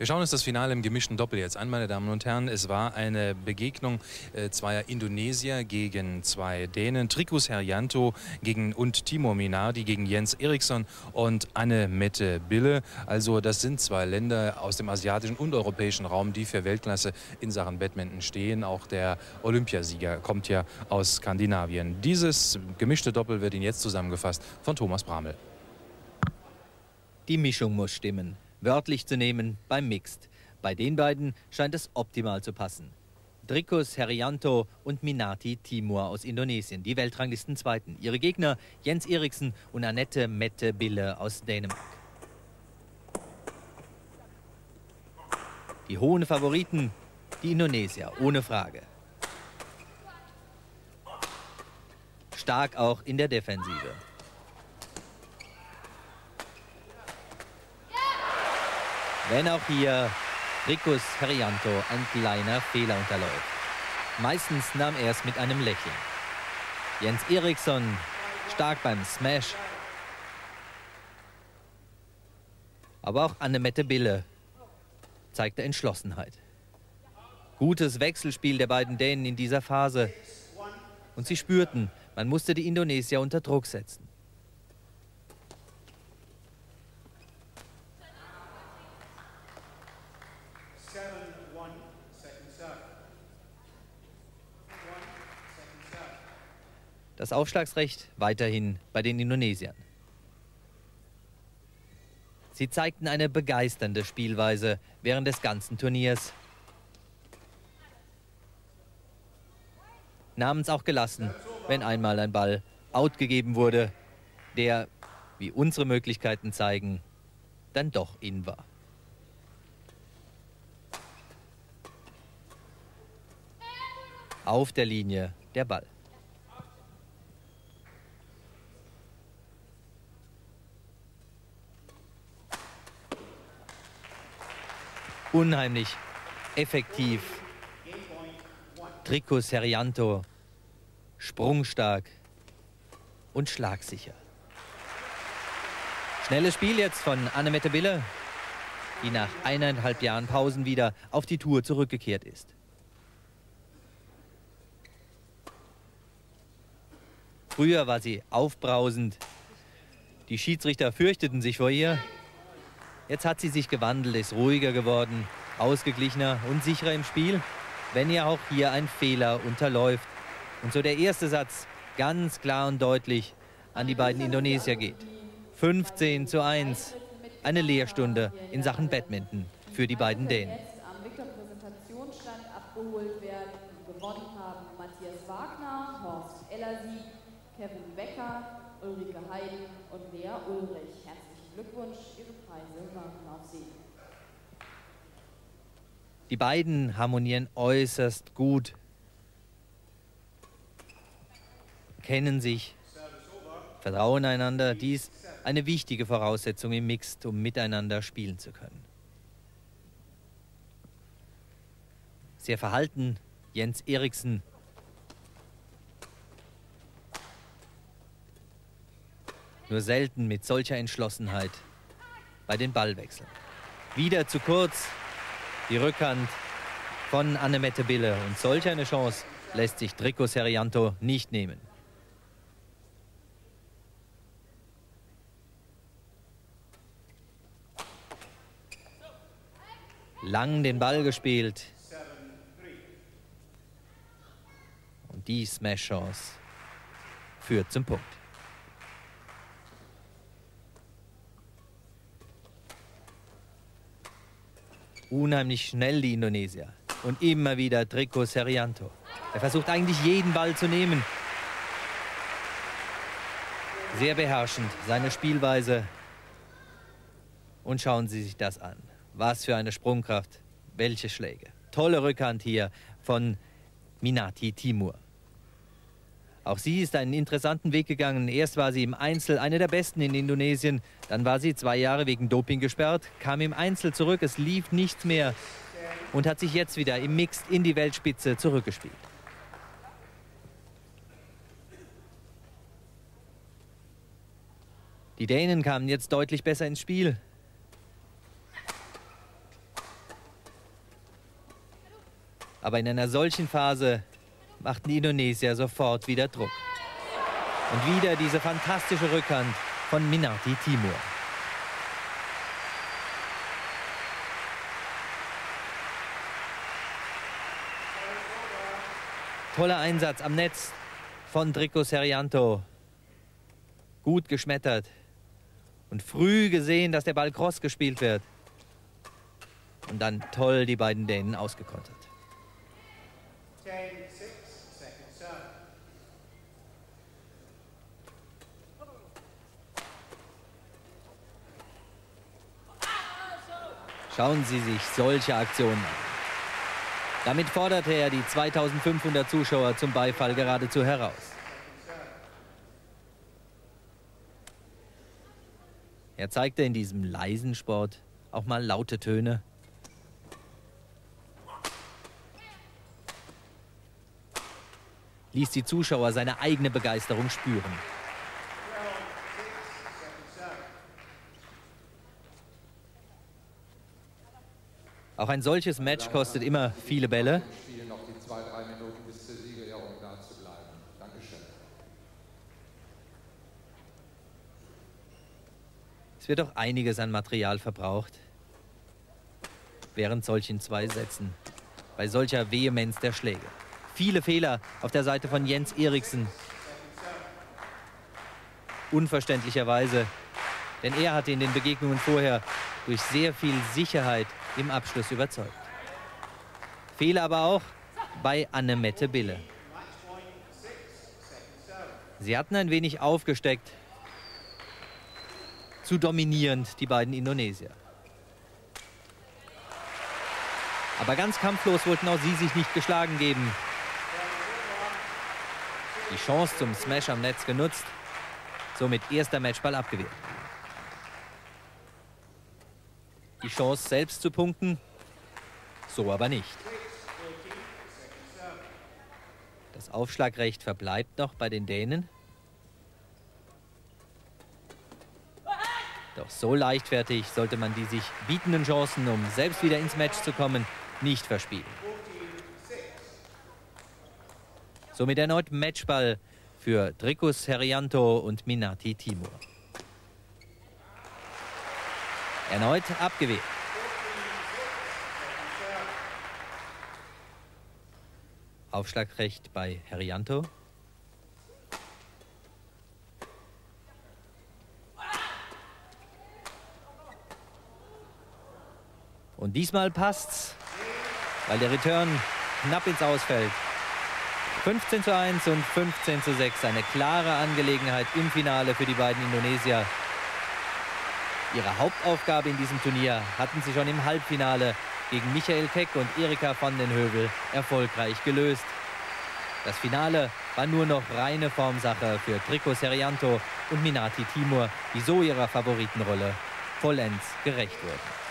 Wir schauen uns das Finale im gemischten Doppel jetzt an, meine Damen und Herren. Es war eine Begegnung äh, zweier Indonesier gegen zwei Dänen. Trikus Herjanto gegen, und Timo Minardi gegen Jens Eriksson und Anne-Mette Bille. Also das sind zwei Länder aus dem asiatischen und europäischen Raum, die für Weltklasse in Sachen Badminton stehen. Auch der Olympiasieger kommt ja aus Skandinavien. Dieses gemischte Doppel wird Ihnen jetzt zusammengefasst von Thomas Bramel. Die Mischung muss stimmen wörtlich zu nehmen beim Mixed. Bei den beiden scheint es optimal zu passen. Drikus Herianto und Minati Timur aus Indonesien, die Weltranglisten Zweiten. Ihre Gegner Jens Eriksen und Annette Mette Bille aus Dänemark. Die hohen Favoriten, die Indonesier, ohne Frage. Stark auch in der Defensive. Wenn auch hier Rikus Herianto ein kleiner Fehler unterläuft. Meistens nahm er es mit einem Lächeln. Jens Eriksson stark beim Smash. Aber auch Annemette Bille zeigte Entschlossenheit. Gutes Wechselspiel der beiden Dänen in dieser Phase. Und sie spürten, man musste die Indonesier unter Druck setzen. Das Aufschlagsrecht weiterhin bei den Indonesiern. Sie zeigten eine begeisternde Spielweise während des ganzen Turniers. Nahmen es auch gelassen, wenn einmal ein Ball outgegeben wurde, der, wie unsere Möglichkeiten zeigen, dann doch in war. Auf der Linie der Ball. Unheimlich effektiv. Tricot Serianto, sprungstark und schlagsicher. Schnelles Spiel jetzt von Annemette Bille, die nach eineinhalb Jahren Pausen wieder auf die Tour zurückgekehrt ist. Früher war sie aufbrausend. Die Schiedsrichter fürchteten sich vor ihr. Jetzt hat sie sich gewandelt, ist ruhiger geworden, ausgeglichener und sicherer im Spiel, wenn ihr auch hier ein Fehler unterläuft. Und so der erste Satz ganz klar und deutlich an die beiden Indonesier geht. 15 zu 1. Eine Lehrstunde in Sachen Badminton für die beiden Dänen. Die beiden harmonieren äußerst gut, kennen sich, vertrauen einander. Dies eine wichtige Voraussetzung im Mixed, um miteinander spielen zu können. Sehr verhalten, Jens Eriksen. Nur selten mit solcher Entschlossenheit bei den Ballwechseln. Wieder zu kurz die Rückhand von Annemette Bille. Und solch eine Chance lässt sich Trico Serianto nicht nehmen. Lang den Ball gespielt. Und die Smash-Chance führt zum Punkt. Unheimlich schnell, die Indonesier. Und immer wieder Trico Serianto. Er versucht eigentlich jeden Ball zu nehmen. Sehr beherrschend, seine Spielweise. Und schauen Sie sich das an. Was für eine Sprungkraft, welche Schläge. Tolle Rückhand hier von Minati Timur. Auch sie ist einen interessanten Weg gegangen. Erst war sie im Einzel eine der besten in Indonesien. Dann war sie zwei Jahre wegen Doping gesperrt, kam im Einzel zurück. Es lief nichts mehr und hat sich jetzt wieder im Mixed in die Weltspitze zurückgespielt. Die Dänen kamen jetzt deutlich besser ins Spiel. Aber in einer solchen Phase machten die Indonesier sofort wieder Druck. Und wieder diese fantastische Rückhand von Minarti Timur. Toller Einsatz am Netz von Drico Serianto. Gut geschmettert. Und früh gesehen, dass der Ball cross gespielt wird. Und dann toll die beiden Dänen ausgekontert. Schauen Sie sich solche Aktionen an. Damit forderte er die 2500 Zuschauer zum Beifall geradezu heraus. Er zeigte in diesem leisen Sport auch mal laute Töne. Ließ die Zuschauer seine eigene Begeisterung spüren. Auch ein solches Match kostet immer viele Bälle. Es wird auch einiges an Material verbraucht. Während solchen zwei Sätzen. Bei solcher Vehemenz der Schläge. Viele Fehler auf der Seite von Jens Eriksen. Unverständlicherweise. Denn er hatte in den Begegnungen vorher durch sehr viel Sicherheit im Abschluss überzeugt. Fehler aber auch bei Annemette Bille. Sie hatten ein wenig aufgesteckt, zu dominierend die beiden Indonesier. Aber ganz kampflos wollten auch sie sich nicht geschlagen geben. Die Chance zum Smash am Netz genutzt, somit erster Matchball abgewehrt. Die Chance, selbst zu punkten. So aber nicht. Das Aufschlagrecht verbleibt noch bei den Dänen. Doch so leichtfertig sollte man die sich bietenden Chancen, um selbst wieder ins Match zu kommen, nicht verspielen. Somit erneut Matchball für Dricus Herianto und Minati Timur. Erneut abgewehrt. Aufschlagrecht bei Herianto. Und diesmal passt's, weil der Return knapp ins Ausfällt. 15 zu 1 und 15 zu 6. Eine klare Angelegenheit im Finale für die beiden Indonesier. Ihre Hauptaufgabe in diesem Turnier hatten sie schon im Halbfinale gegen Michael Keck und Erika van den Hövel erfolgreich gelöst. Das Finale war nur noch reine Formsache für Trico Serianto und Minati Timur, die so ihrer Favoritenrolle vollends gerecht wurden.